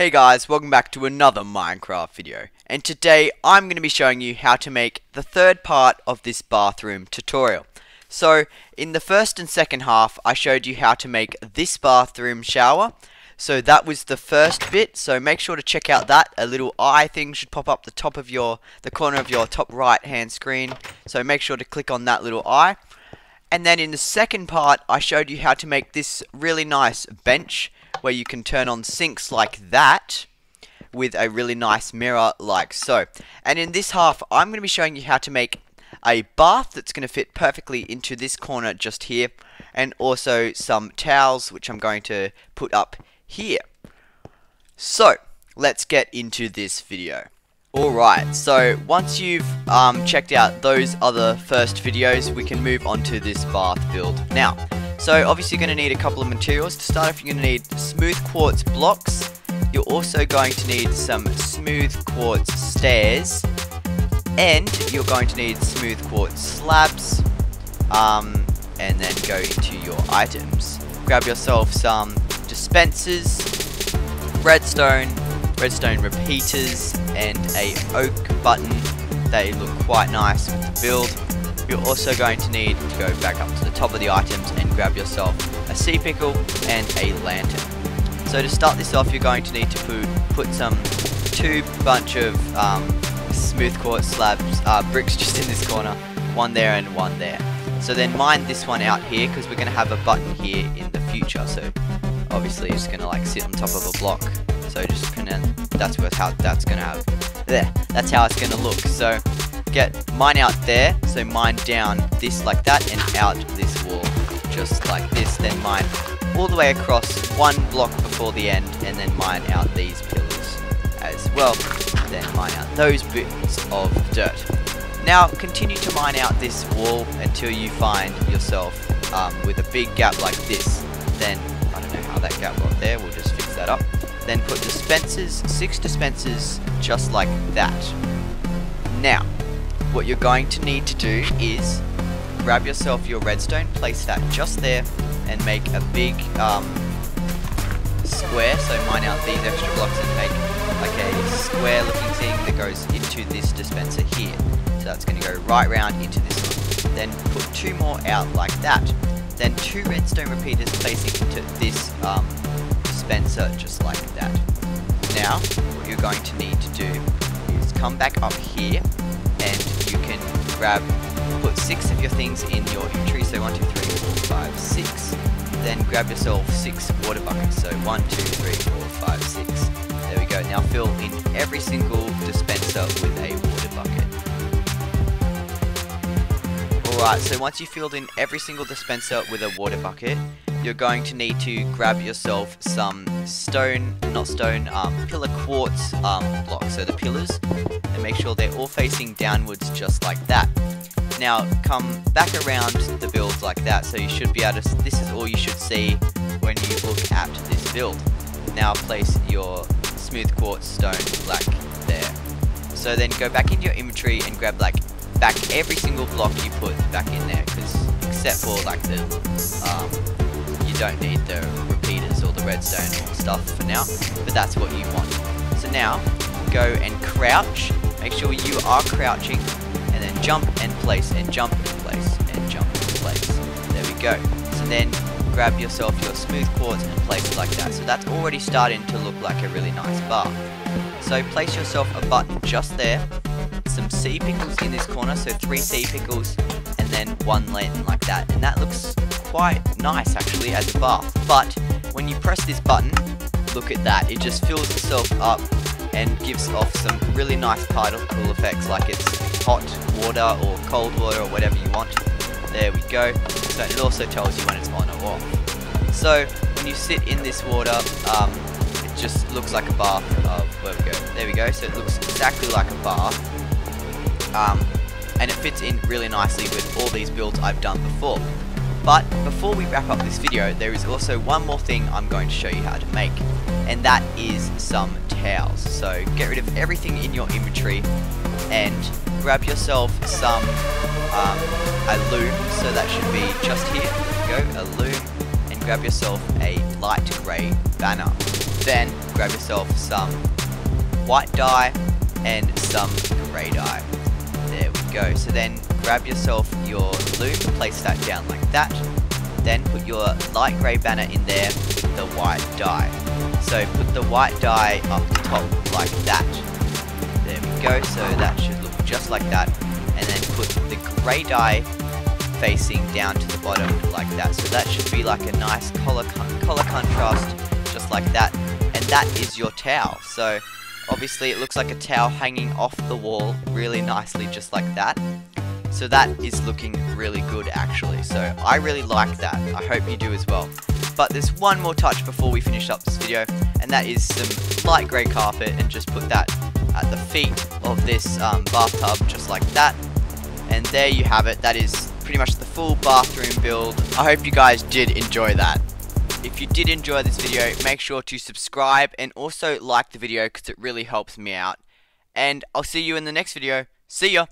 Hey guys, welcome back to another Minecraft video. And today I'm going to be showing you how to make the third part of this bathroom tutorial. So, in the first and second half, I showed you how to make this bathroom shower. So that was the first bit, so make sure to check out that. A little eye thing should pop up the top of your, the corner of your top right hand screen. So make sure to click on that little eye. And then in the second part, I showed you how to make this really nice bench where you can turn on sinks like that with a really nice mirror like so. And in this half, I'm going to be showing you how to make a bath that's going to fit perfectly into this corner just here and also some towels which I'm going to put up here. So, let's get into this video. Alright, so once you've um, checked out those other first videos, we can move on to this bath build. Now, so obviously you're going to need a couple of materials. To start off, you're going to need smooth quartz blocks. You're also going to need some smooth quartz stairs. And you're going to need smooth quartz slabs. Um, and then go into your items. Grab yourself some dispensers, redstone, redstone repeaters, and a oak button. They look quite nice with the build. You're also going to need to go back up to the top of the items and grab yourself a sea pickle and a lantern. So to start this off, you're going to need to put, some two bunch of um, smooth quartz slabs, uh, bricks just in this corner, one there and one there. So then mine this one out here because we're going to have a button here in the future. So obviously it's to like sit on top of a block. So just of, that's how that's to have, there, that's how it's to look. So get mine out there, so mine down this like that, and out this wall, just like this, then mine all the way across one block before the end, and then mine out these pillars as well, then mine out those bits of dirt. Now continue to mine out this wall until you find yourself um, with a big gap like this, then how that gap got there, we'll just fix that up. Then put dispensers, six dispensers, just like that. Now, what you're going to need to do is grab yourself your redstone, place that just there, and make a big um, square. So mine out these extra blocks and make like a square looking thing that goes into this dispenser here. So that's going to go right round into this one. Then put two more out like that. Then two redstone repeaters placing into this um, dispenser just like that. Now, what you're going to need to do is come back up here and you can grab, put six of your things in your inventory, so one, two, three, four, five, six. Then grab yourself six water buckets, so one, two, three, four, five, six. There we go. Now fill in every single dispenser with a water bucket. Alright, so once you've filled in every single dispenser with a water bucket, you're going to need to grab yourself some stone, not stone, um, pillar quartz um, blocks, so the pillars, and make sure they're all facing downwards just like that. Now come back around the build like that, so you should be able to, this is all you should see when you look at this build. Now place your smooth quartz stone like there. So then go back into your inventory and grab like back every single block you put back in there, because except for like the um, you don't need the repeaters or the redstone or stuff for now, but that's what you want. So now, go and crouch, make sure you are crouching, and then jump and place, and jump and place, and jump and place. There we go. So then, grab yourself your smooth quartz and place it like that. So that's already starting to look like a really nice bar. So place yourself a button just there, some sea pickles in this corner, so three sea pickles, and then one lantern like that. And that looks quite nice actually as a bar. But when you press this button, look at that. It just fills itself up and gives off some really nice particle effects like it's hot water or cold water or whatever you want. There we go. So it also tells you when it's on or off. So when you sit in this water, um, it just looks like a bath of, where we go, there we go. So it looks exactly like a bath. Um, and it fits in really nicely with all these builds I've done before. But before we wrap up this video, there is also one more thing I'm going to show you how to make, and that is some towels. So get rid of everything in your inventory and grab yourself some um, a loom, so that should be just here, go, a loom, and grab yourself a light grey banner. Then grab yourself some white dye and some grey dye. Go. So then grab yourself your loom, place that down like that. Then put your light grey banner in there with the white dye. So put the white dye up the top like that. There we go. So that should look just like that. And then put the grey dye facing down to the bottom like that. So that should be like a nice color, con color contrast just like that. And that is your towel. So obviously it looks like a towel hanging off the wall really nicely just like that. So that is looking really good actually. So I really like that. I hope you do as well. But there's one more touch before we finish up this video and that is some light grey carpet and just put that at the feet of this um, bathtub just like that. And there you have it. That is pretty much the full bathroom build. I hope you guys did enjoy that. If you did enjoy this video, make sure to subscribe and also like the video because it really helps me out. And I'll see you in the next video. See ya!